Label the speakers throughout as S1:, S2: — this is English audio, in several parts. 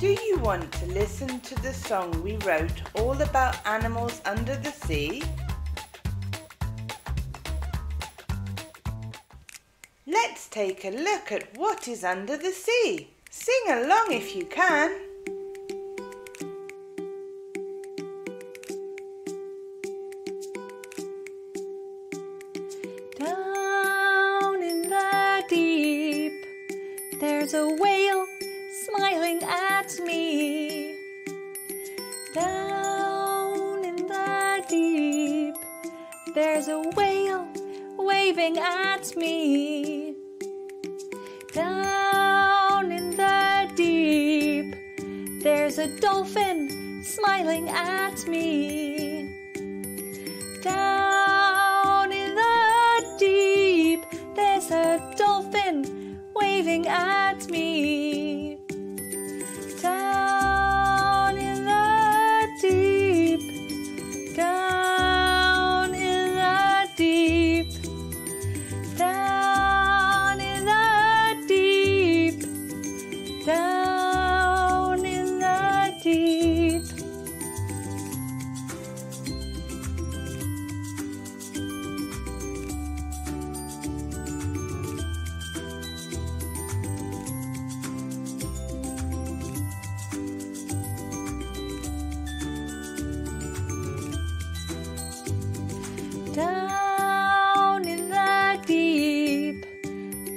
S1: Do you want to listen to the song we wrote all about animals under the sea? Let's take a look at what is under the sea. Sing along if you can.
S2: Down in the deep, there's a smiling at me. Down in the deep, there's a whale waving at me. Down in the deep, there's a dolphin smiling at me. Down in the deep, there's a dolphin waving at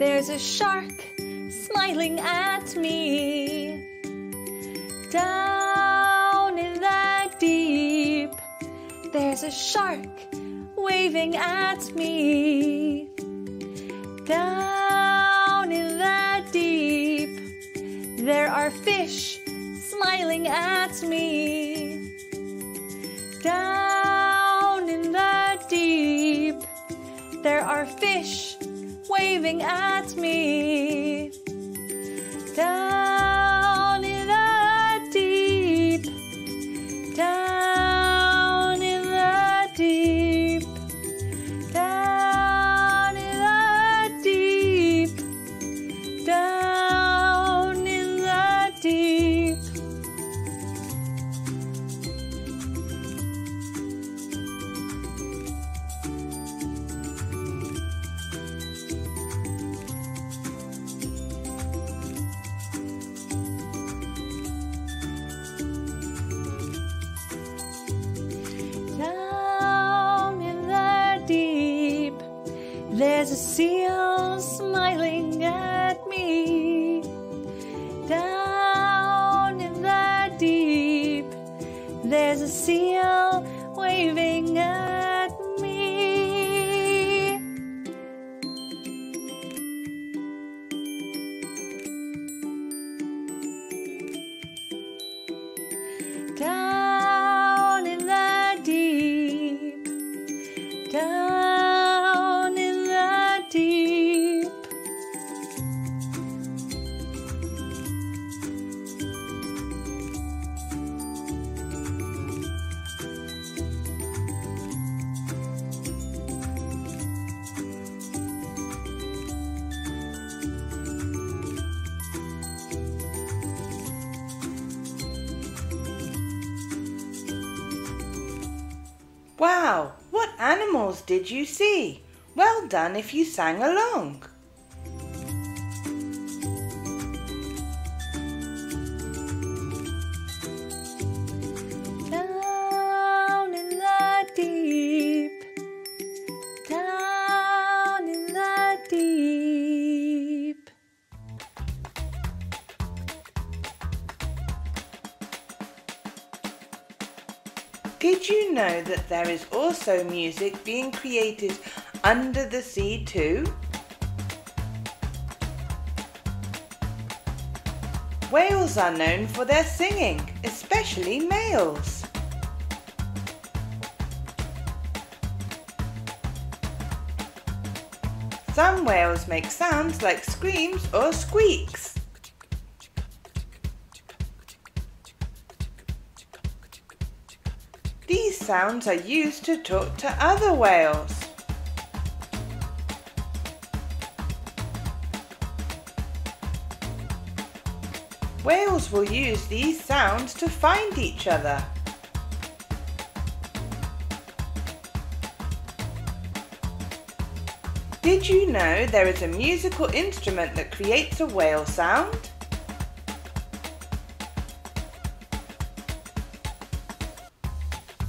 S2: there's a shark smiling at me. Down in the deep, there's a shark waving at me. Down in the deep, there are fish smiling at me. Down in the deep, there are fish waving at me. There's a seal
S1: Wow, what animals did you see? Well done if you sang along. Did you know that there is also music being created under the sea too? Whales are known for their singing, especially males. Some whales make sounds like screams or squeaks. These sounds are used to talk to other whales. Whales will use these sounds to find each other. Did you know there is a musical instrument that creates a whale sound?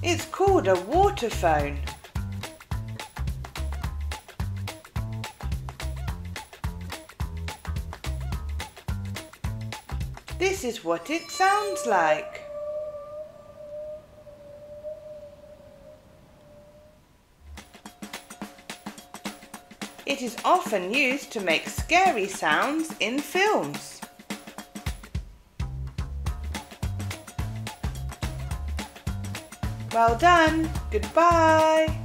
S1: It's called a waterphone. This is what it sounds like. It is often used to make scary sounds in films. Well done. Goodbye.